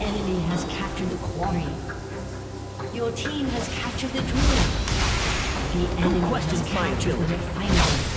enemy has captured the quarry. Your team has captured the drill. The enemy has captured the refinery.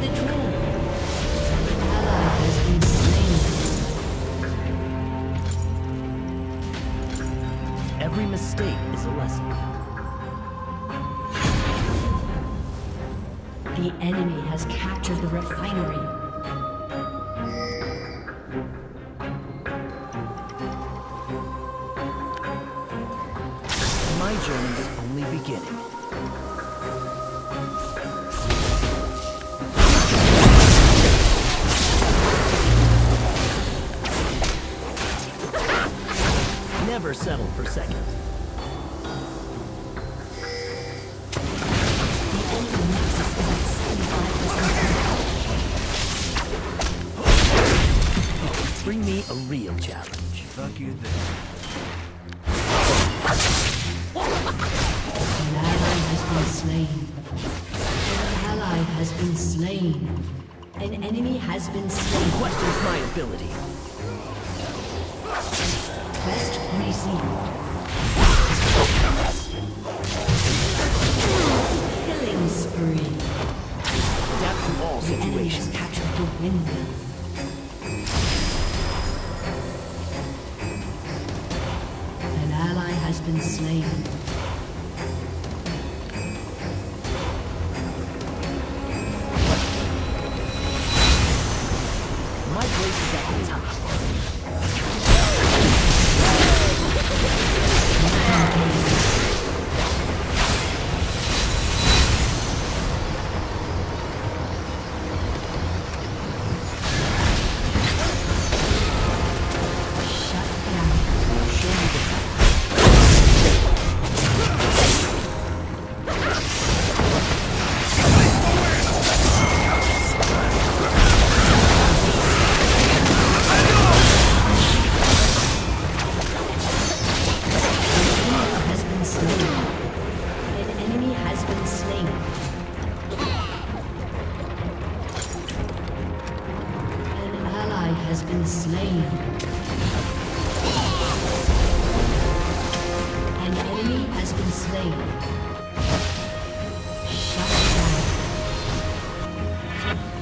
The drill. An ally has been slain. Every mistake is a lesson. The enemy has captured the refinery. My journey is only beginning. Never settle for second. The enemy nexus is at 75% Bring me a real challenge. Fuck you then. An ally has been slain. An ally has been slain. An enemy has been slain. Questions my ability. Quest received. Killing spree. Adapt to all The enemy has situations. captured the wind. An ally has been slain. slain. Shut down.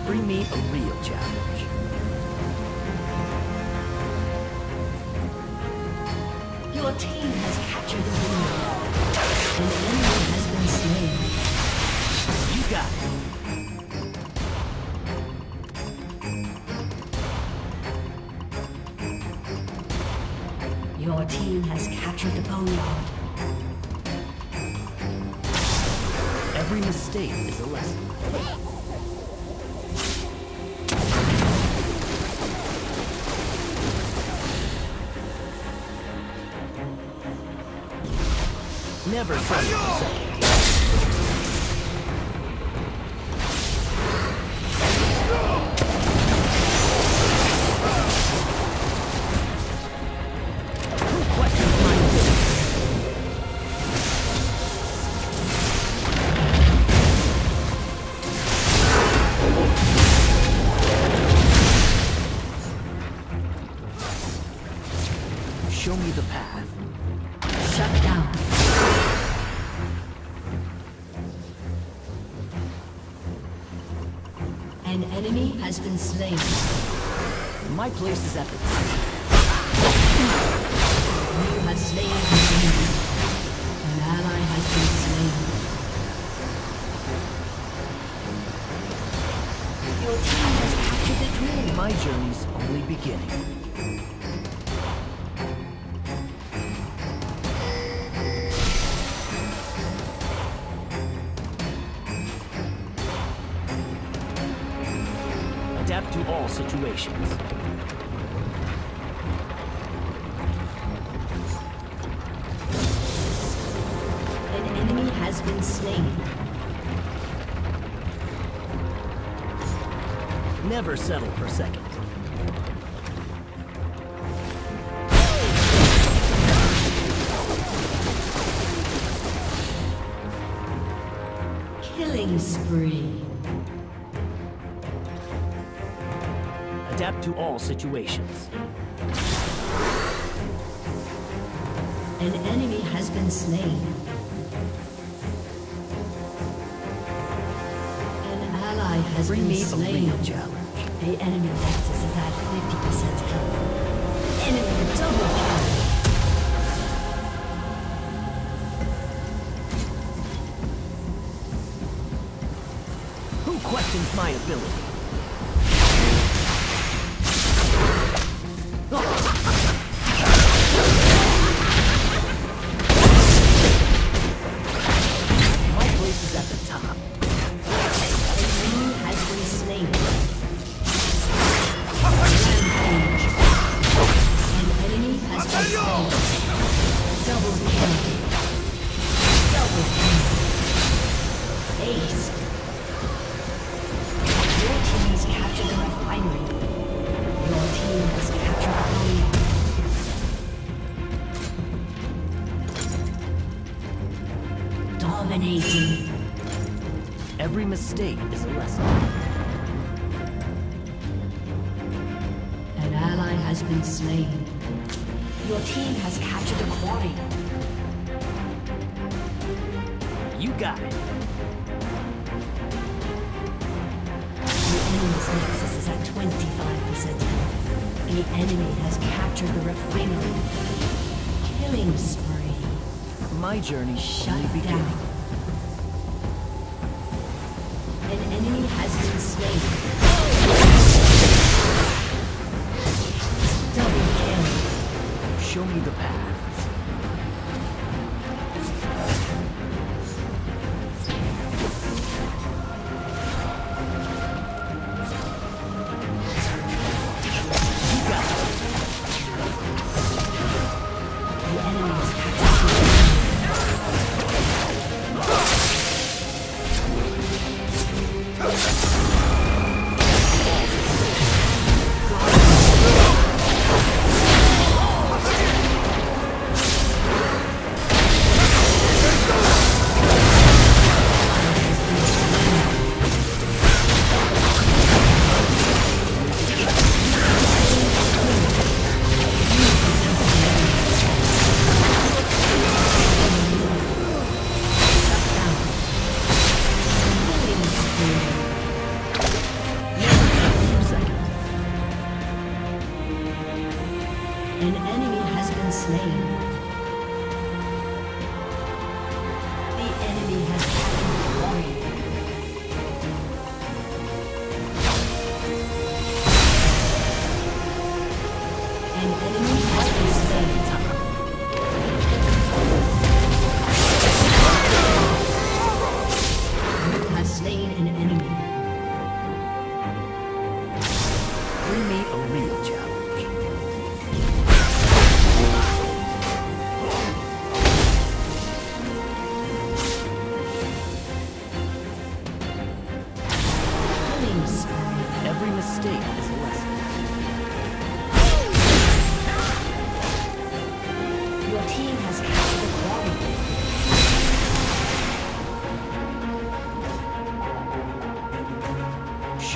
Bring me a real challenge. Your team has captured the lead. An enemy has been slain. You got it. Your team has captured the boneyard. Every mistake is a lesson. Never settle for. Has been slain. My place is at the top. You have slain an enemy. An ally has been slain. Your team has captured the drill. My journey's only beginning. To all situations. An enemy has been slain. Never settle for second. Killing spree. Adapt to all situations. An enemy has been slain. An ally has Bring been me a slain. real challenge. The enemy nexus is at 50% health. Enemy double kill. Who questions my ability? Every mistake is a lesson. An ally has been slain. Your team has captured the quarry. You got it. The enemy's nexus is at 25% health. The enemy has captured the refinery. Killing spree. My journey Shut only down. An enemy has been slain. Show me the path.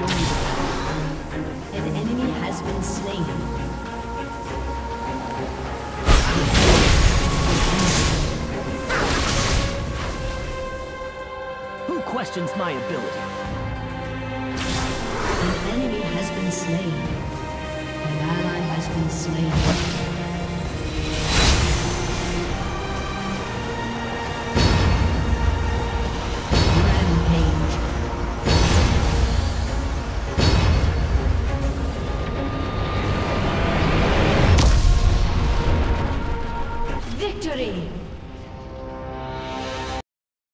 Show me the path. An enemy has been slain. Who questions my ability? An enemy has been slain. An ally has been slain.